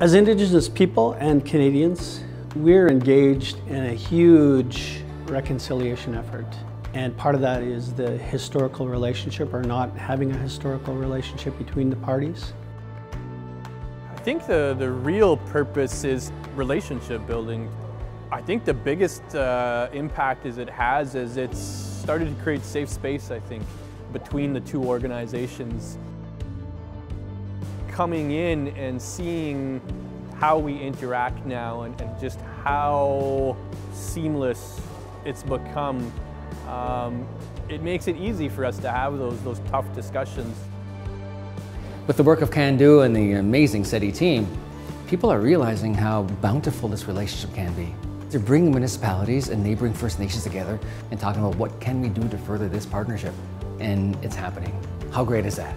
As Indigenous people and Canadians, we're engaged in a huge reconciliation effort. And part of that is the historical relationship or not having a historical relationship between the parties. I think the, the real purpose is relationship building. I think the biggest uh, impact is it has is it's started to create safe space, I think, between the two organizations. Coming in and seeing how we interact now and, and just how seamless it's become, um, it makes it easy for us to have those, those tough discussions. With the work of CanDo and the amazing CEDI team, people are realizing how bountiful this relationship can be. They're bringing municipalities and neighboring First Nations together and talking about what can we do to further this partnership. And it's happening. How great is that?